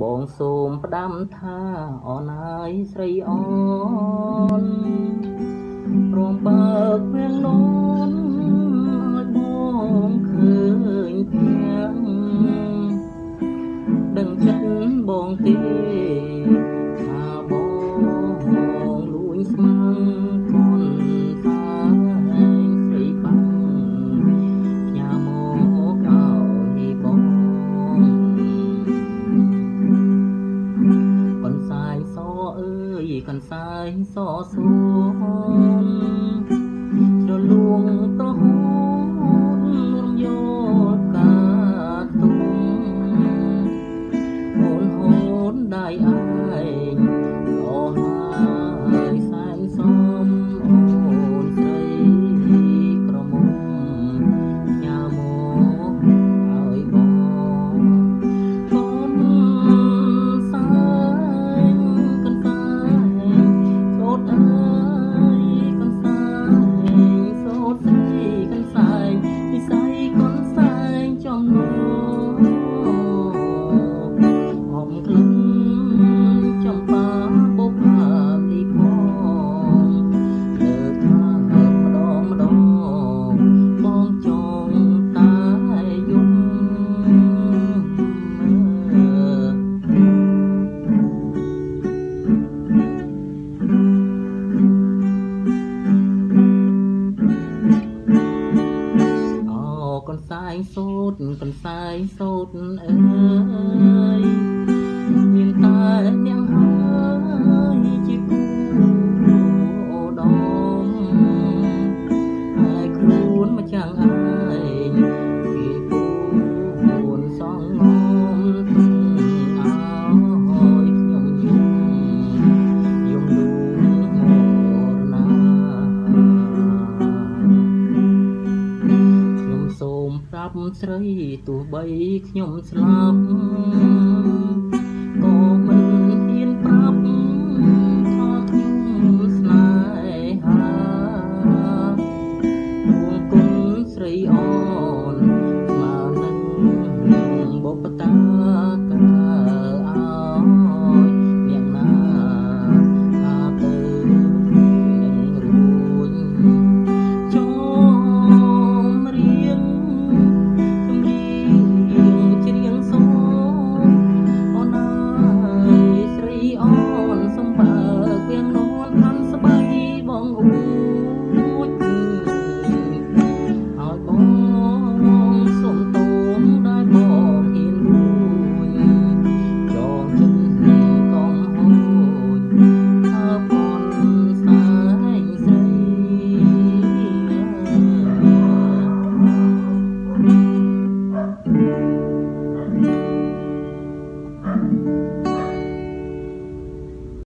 បងសូមផ្ដាំថាអូនហើយស្រីអូនព្រមបើកពេលនោះបងឃើញទាំងដឹងចិត្តបងទេ កន្សែងសសួន កន្សែងសូត្រកន្សែងសូត្រអើយមានតែអ្នកហើយជាគូអូដំតែខ្លួនមកចាំង ប់ស្រីទោះបីខ្ញុំស្លាប់